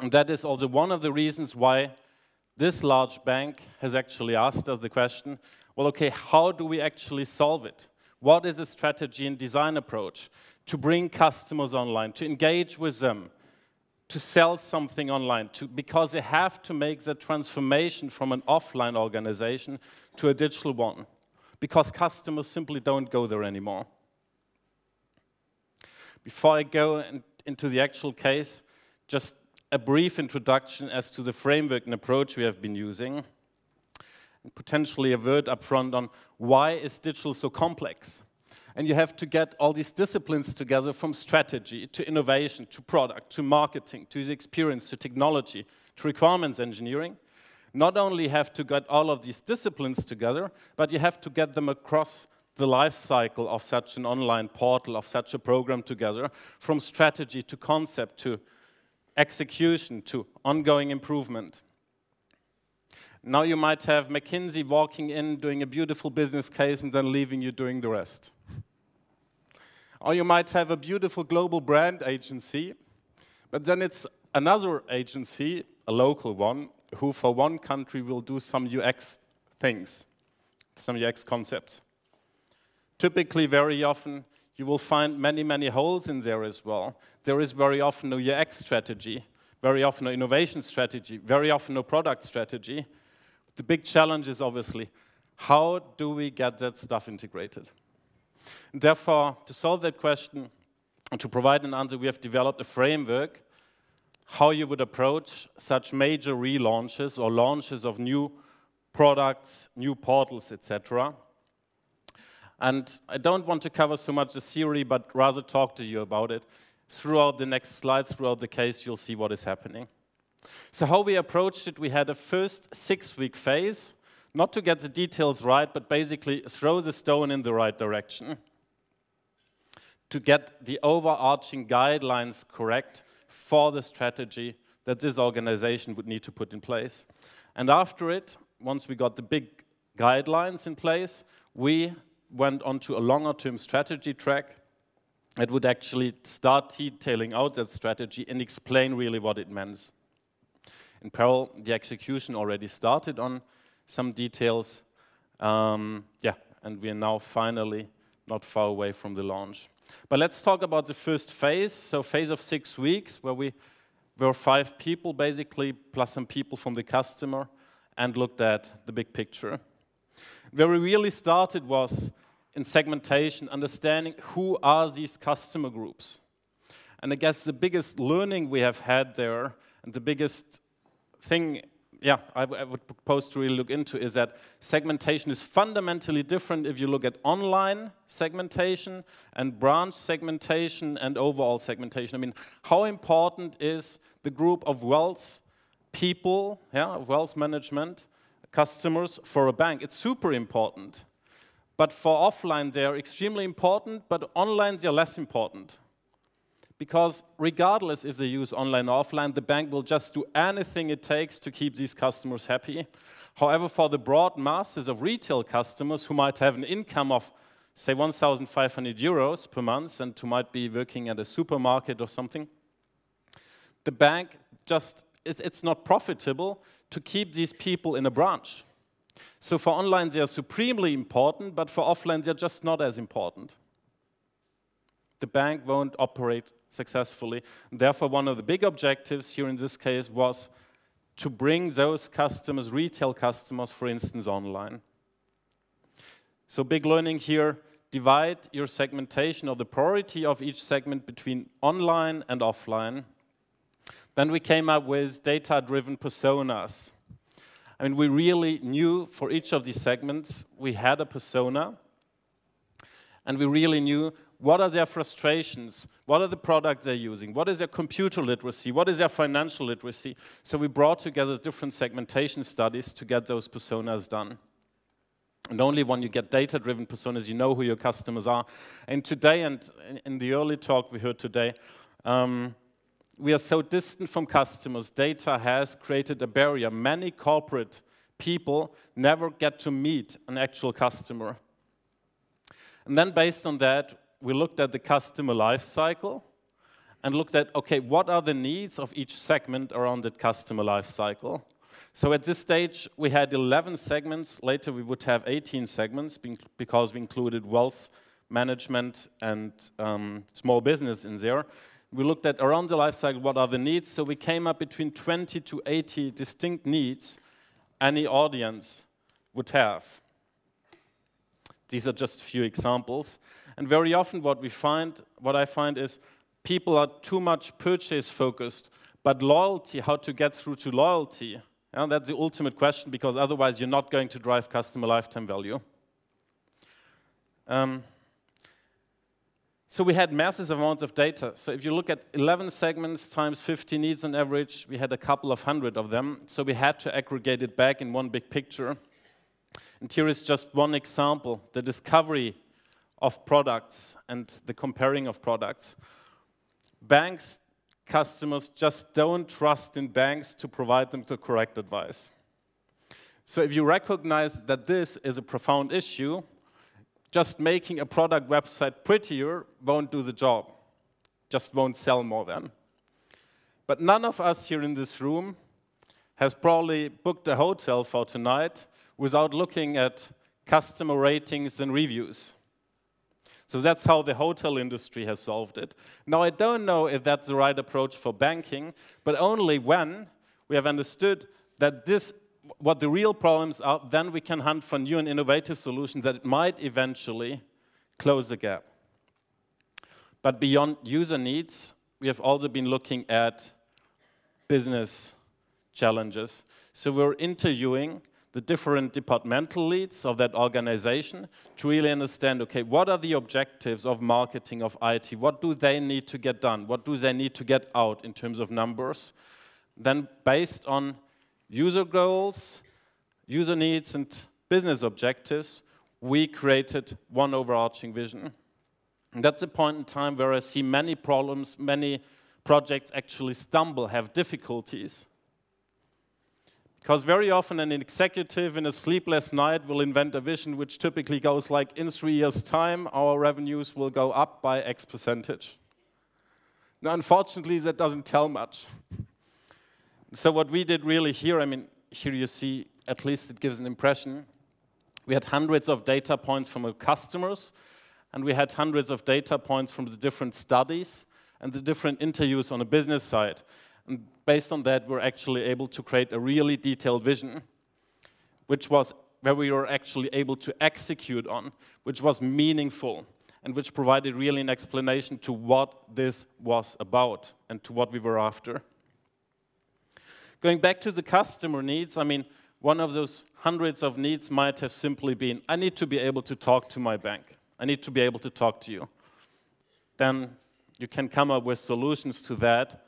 And that is also one of the reasons why this large bank has actually asked us the question, well, okay, how do we actually solve it? What is a strategy and design approach to bring customers online, to engage with them, to sell something online, to, because they have to make the transformation from an offline organization to a digital one, because customers simply don't go there anymore. Before I go in, into the actual case, just a brief introduction as to the framework and approach we have been using, and potentially a word up front on why is digital so complex? And you have to get all these disciplines together from strategy to innovation to product to marketing to the experience to technology to requirements engineering. Not only have to get all of these disciplines together, but you have to get them across the life cycle of such an online portal, of such a program together, from strategy to concept to execution to ongoing improvement. Now you might have McKinsey walking in, doing a beautiful business case, and then leaving you doing the rest. Or you might have a beautiful global brand agency, but then it's another agency, a local one, who for one country will do some UX things, some UX concepts. Typically, very often, you will find many, many holes in there as well. There is very often no UX strategy, very often no innovation strategy, very often no product strategy. The big challenge is obviously, how do we get that stuff integrated? And therefore, to solve that question and to provide an answer, we have developed a framework how you would approach such major relaunches or launches of new products, new portals, etc. And I don't want to cover so much the theory, but rather talk to you about it. Throughout the next slides, throughout the case, you'll see what is happening. So how we approached it, we had a first six-week phase, not to get the details right, but basically throw the stone in the right direction to get the overarching guidelines correct for the strategy that this organization would need to put in place. And after it, once we got the big guidelines in place, we went onto a longer term strategy track that would actually start detailing out that strategy and explain really what it means. In parallel, the execution already started on some details. Um, yeah, and we are now finally not far away from the launch. But let's talk about the first phase. So, phase of six weeks, where we were five people basically, plus some people from the customer, and looked at the big picture. Where we really started was in segmentation, understanding who are these customer groups. And I guess the biggest learning we have had there, and the biggest thing, yeah, I, would propose to really look into is that segmentation is fundamentally different if you look at online segmentation and branch segmentation and overall segmentation. I mean, how important is the group of wealth people, yeah, wealth management, customers for a bank? It's super important. But for offline, they are extremely important, but online, they are less important. Because regardless if they use online or offline, the bank will just do anything it takes to keep these customers happy. However, for the broad masses of retail customers who might have an income of, say, 1,500 euros per month and who might be working at a supermarket or something, the bank just, it's not profitable to keep these people in a branch. So for online, they are supremely important, but for offline, they're just not as important. The bank won't operate successfully. Therefore, one of the big objectives here in this case was to bring those customers, retail customers, for instance, online. So big learning here, divide your segmentation or the priority of each segment between online and offline. Then we came up with data-driven personas. I mean, we really knew for each of these segments, we had a persona, and we really knew what are their frustrations, what are the products they're using, what is their computer literacy, what is their financial literacy. So we brought together different segmentation studies to get those personas done. And only when you get data-driven personas, you know who your customers are. And today, and in the early talk we heard today, um, we are so distant from customers, data has created a barrier. Many corporate people never get to meet an actual customer. And then based on that, we looked at the customer life cycle and looked at, okay, what are the needs of each segment around that customer life cycle? So at this stage, we had 11 segments. Later, we would have 18 segments because we included wealth management and um, small business in there. We looked at around the life cycle, what are the needs? So we came up between 20 to 80 distinct needs any audience would have. These are just a few examples. And very often what we find, what I find is people are too much purchase focused, but loyalty, how to get through to loyalty, yeah, that's the ultimate question because otherwise you're not going to drive customer lifetime value. Um, so we had massive amounts of data. So if you look at 11 segments times 50 needs on average, we had a couple of hundred of them. So we had to aggregate it back in one big picture. And here is just one example, the discovery of products and the comparing of products. Banks customers just don't trust in banks to provide them the correct advice. So if you recognize that this is a profound issue, just making a product website prettier won't do the job, just won't sell more then. But none of us here in this room has probably booked a hotel for tonight without looking at customer ratings and reviews. So that's how the hotel industry has solved it. Now, I don't know if that's the right approach for banking, but only when we have understood that this, what the real problems are, then we can hunt for new and innovative solutions that might eventually close the gap. But beyond user needs, we have also been looking at business challenges. So we're interviewing the different departmental leads of that organization to really understand, okay, what are the objectives of marketing of IT? What do they need to get done? What do they need to get out in terms of numbers? Then based on user goals, user needs, and business objectives, we created one overarching vision. And that's a point in time where I see many problems, many projects actually stumble, have difficulties because very often an executive in a sleepless night will invent a vision which typically goes like, in three years' time, our revenues will go up by X percentage. Now, unfortunately, that doesn't tell much. So what we did really here, I mean, here you see, at least it gives an impression. We had hundreds of data points from our customers, and we had hundreds of data points from the different studies and the different interviews on the business side. And based on that, we're actually able to create a really detailed vision, which was where we were actually able to execute on, which was meaningful, and which provided really an explanation to what this was about and to what we were after. Going back to the customer needs, I mean, one of those hundreds of needs might have simply been, I need to be able to talk to my bank. I need to be able to talk to you. Then you can come up with solutions to that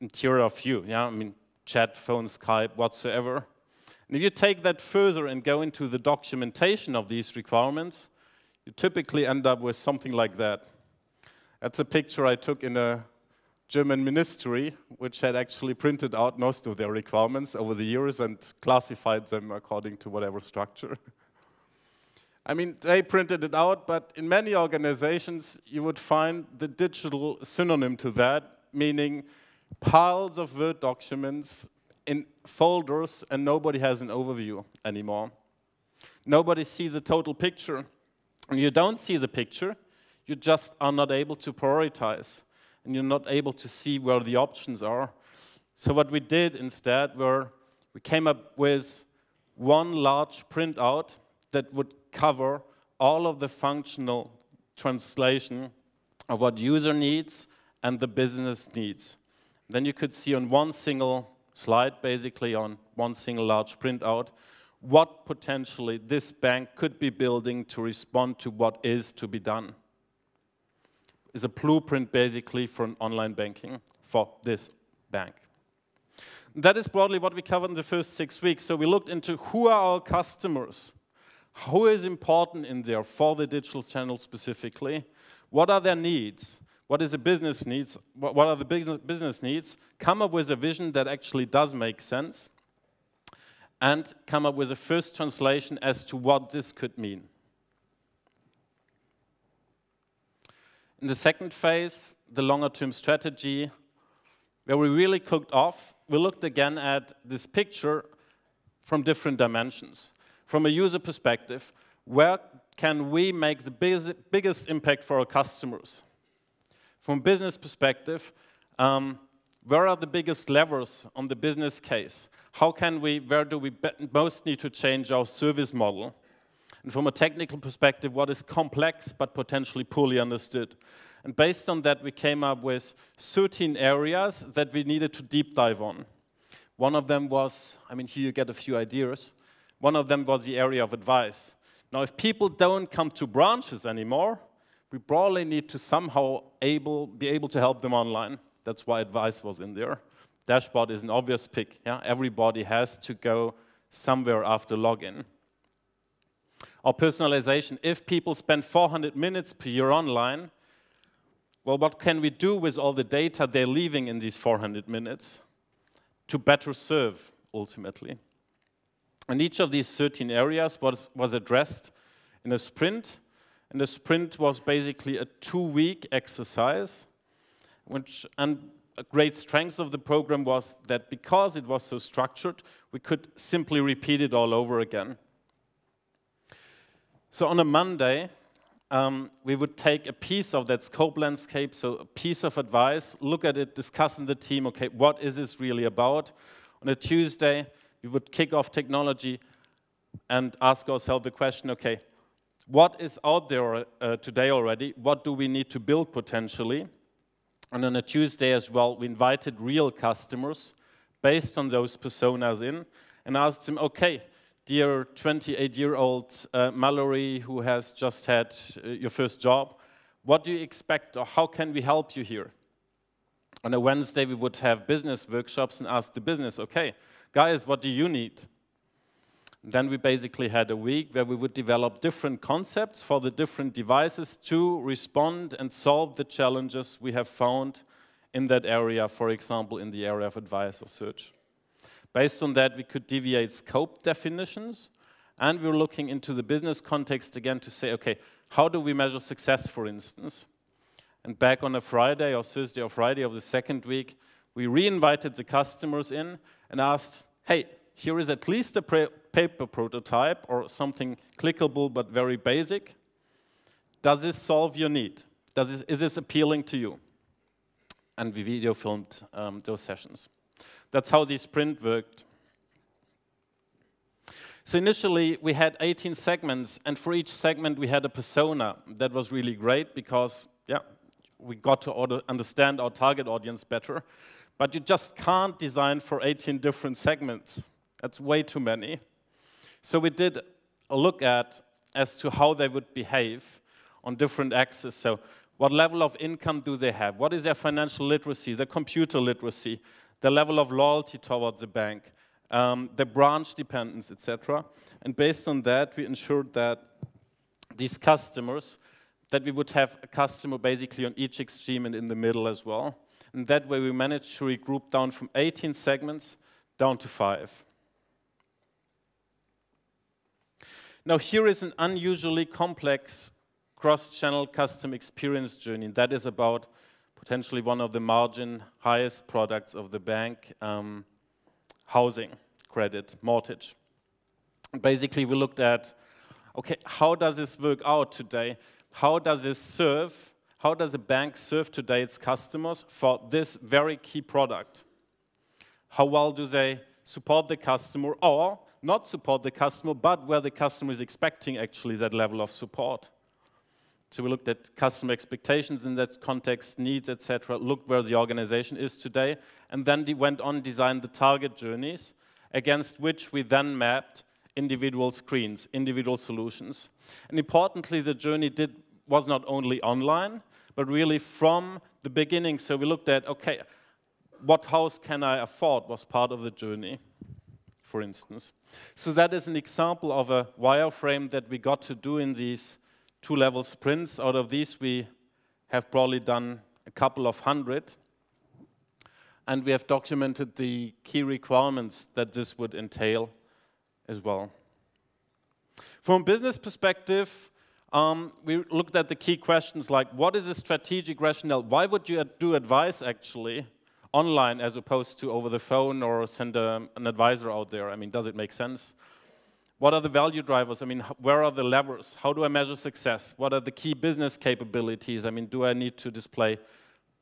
interior of you. Yeah, I mean, chat, phone, Skype, whatsoever. And if you take that further and go into the documentation of these requirements, you typically end up with something like that. That's a picture I took in a German ministry, which had actually printed out most of their requirements over the years and classified them according to whatever structure. I mean, they printed it out, but in many organizations, you would find the digital synonym to that, meaning piles of Word documents in folders, and nobody has an overview anymore. Nobody sees a total picture. When you don't see the picture, you just are not able to prioritize, and you're not able to see where the options are. So what we did instead were we came up with one large printout that would cover all of the functional translation of what user needs and the business needs. Then you could see on one single slide, basically on one single large printout, what potentially this bank could be building to respond to what is to be done. Is a blueprint basically for an online banking for this bank. That is broadly what we covered in the first six weeks. So we looked into who are our customers, who is important in there for the digital channel specifically, what are their needs, what is the business needs, what are the business needs, come up with a vision that actually does make sense, and come up with a first translation as to what this could mean. In the second phase, the longer term strategy, where we really cooked off, we looked again at this picture from different dimensions. From a user perspective, where can we make the biggest, impact for our customers? From a business perspective, um, where are the biggest levers on the business case? How can we, where do we most need to change our service model? And from a technical perspective, what is complex but potentially poorly understood? And based on that, we came up with 13 areas that we needed to deep dive on. One of them was, I mean, here you get a few ideas. One of them was the area of advice. Now, if people don't come to branches anymore, we probably need to somehow able, be able to help them online. That's why advice was in there. Dashboard is an obvious pick. Yeah? Everybody has to go somewhere after login. Or personalization. If people spend 400 minutes per year online, well, what can we do with all the data they're leaving in these 400 minutes to better serve, ultimately? And each of these 13 areas was, was addressed in a sprint. And the sprint was basically a two-week exercise, which, and a great strength of the program was that because it was so structured, we could simply repeat it all over again. So on a Monday, um, we would take a piece of that scope landscape, so a piece of advice, look at it, discuss in the team, okay, what is this really about? On a Tuesday, we would kick off technology and ask ourselves the question, okay, what is out there uh, today already? What do we need to build potentially? And on a Tuesday as well, we invited real customers based on those personas in and asked them, okay, dear 28-year-old uh, Mallory who has just had uh, your first job, what do you expect or how can we help you here? On a Wednesday, we would have business workshops and ask the business, okay, guys, what do you need? Then we basically had a week where we would develop different concepts for the different devices to respond and solve the challenges we have found in that area, for example, in the area of advice or search. Based on that, we could deviate scope definitions, and we are looking into the business context again to say, okay, how do we measure success, for instance? And back on a Friday or Thursday or Friday of the second week, we re-invited the customers in and asked, hey, here is at least a paper prototype or something clickable but very basic. Does this solve your need? Does this, is this appealing to you? And we video filmed um, those sessions. That's how this sprint worked. So initially, we had 18 segments, and for each segment, we had a persona. That was really great because, yeah, we got to order, understand our target audience better. But you just can't design for 18 different segments. That's way too many. So we did a look at as to how they would behave on different axes. So what level of income do they have? What is their financial literacy, their computer literacy, the level of loyalty towards the bank, um, the branch dependence, etc. And based on that, we ensured that these customers, that we would have a customer basically on each extreme and in the middle as well. And that way we managed to regroup down from 18 segments down to five. Now here is an unusually complex cross-channel custom experience journey. And that is about potentially one of the margin highest products of the bank, um, housing, credit, mortgage. Basically, we looked at, okay, how does this work out today? How does this serve, how does a bank serve today its customers for this very key product? How well do they support the customer or not support the customer, but where the customer is expecting actually that level of support? So we looked at customer expectations in that context, needs, etc. Looked where the organization is today, and then went on designed the target journeys against which we then mapped individual screens, individual solutions. And importantly, the journey did was not only online, but really from the beginning. So we looked at okay, what house can I afford was part of the journey, for instance. So that is an example of a wireframe that we got to do in these two-level sprints. Out of these, we have probably done a couple of hundred. And we have documented the key requirements that this would entail as well. From a business perspective, um, we looked at the key questions like what is the strategic rationale? Why would you do advice actually online as opposed to over the phone or send a, an advisor out there? I mean, does it make sense? What are the value drivers? I mean, where are the levers? How do I measure success? What are the key business capabilities? I mean, do I need to display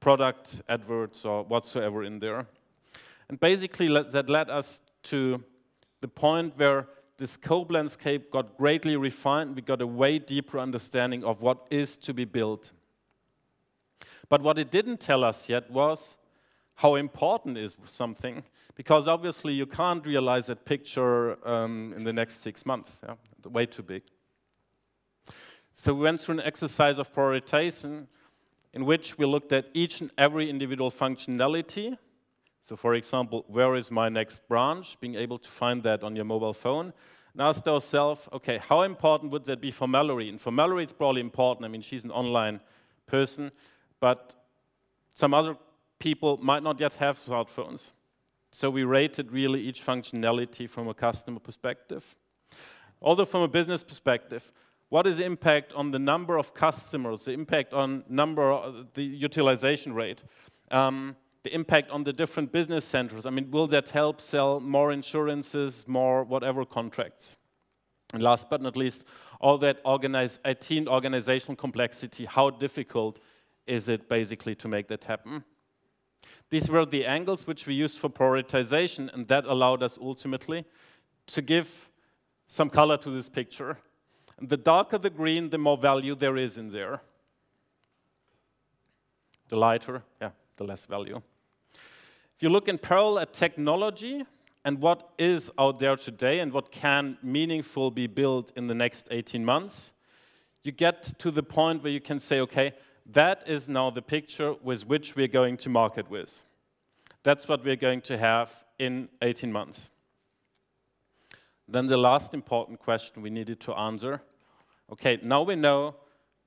product adverts or whatsoever in there? And basically, that led us to the point where the scope landscape got greatly refined. We got a way deeper understanding of what is to be built. But what it didn't tell us yet was how important is something, because obviously you can't realize that picture um, in the next six months. Yeah? Way too big. So we went through an exercise of prioritization in which we looked at each and every individual functionality so for example, where is my next branch? Being able to find that on your mobile phone. And ask ourselves, okay, how important would that be for Mallory? And for Mallory, it's probably important. I mean, she's an online person, but some other people might not yet have smartphones. So we rated really each functionality from a customer perspective. Although from a business perspective, what is the impact on the number of customers, the impact on number, the utilization rate? Um, the impact on the different business centers. I mean, will that help sell more insurances, more whatever contracts? And last but not least, all that organize, IT organizational complexity, how difficult is it basically to make that happen? These were the angles which we used for prioritization, and that allowed us ultimately to give some color to this picture. And the darker the green, the more value there is in there. The lighter, yeah, the less value. If you look in parallel at technology and what is out there today and what can meaningful be built in the next 18 months, you get to the point where you can say, okay, that is now the picture with which we're going to market with. That's what we're going to have in 18 months. Then the last important question we needed to answer, okay, now we know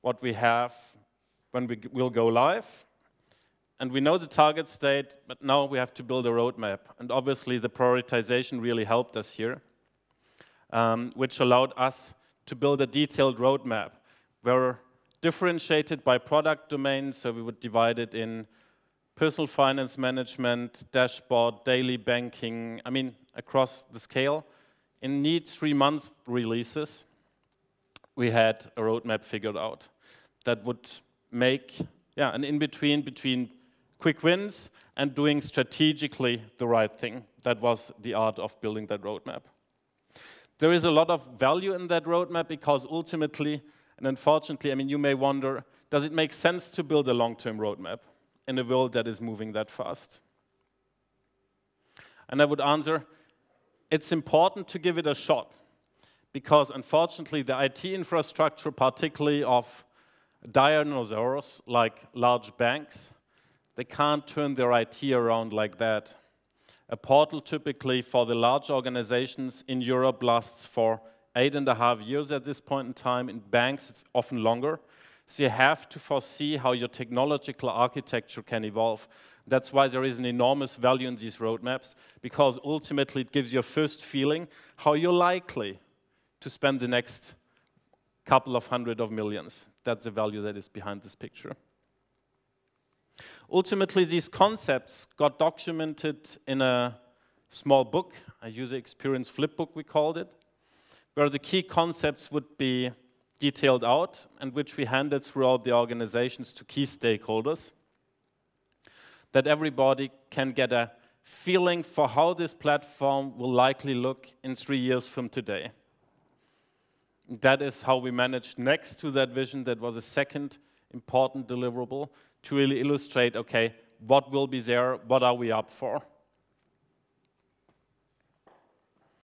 what we have when we will go live, and we know the target state, but now we have to build a roadmap. And obviously, the prioritization really helped us here, um, which allowed us to build a detailed roadmap. We're differentiated by product domain, so we would divide it in personal finance management, dashboard, daily banking, I mean, across the scale. In need three months releases, we had a roadmap figured out that would make yeah, an in-between between quick wins, and doing strategically the right thing. That was the art of building that roadmap. There is a lot of value in that roadmap because ultimately, and unfortunately, I mean, you may wonder, does it make sense to build a long-term roadmap in a world that is moving that fast? And I would answer, it's important to give it a shot because unfortunately the IT infrastructure, particularly of dinosaurs like large banks, they can't turn their IT around like that. A portal typically for the large organizations in Europe lasts for eight and a half years at this point in time. In banks, it's often longer. So you have to foresee how your technological architecture can evolve. That's why there is an enormous value in these roadmaps, because ultimately it gives you a first feeling how you're likely to spend the next couple of hundred of millions. That's the value that is behind this picture. Ultimately, these concepts got documented in a small book, a user experience flipbook, we called it, where the key concepts would be detailed out and which we handed throughout the organizations to key stakeholders, that everybody can get a feeling for how this platform will likely look in three years from today. That is how we managed next to that vision, that was a second important deliverable, to really illustrate, okay, what will be there, what are we up for?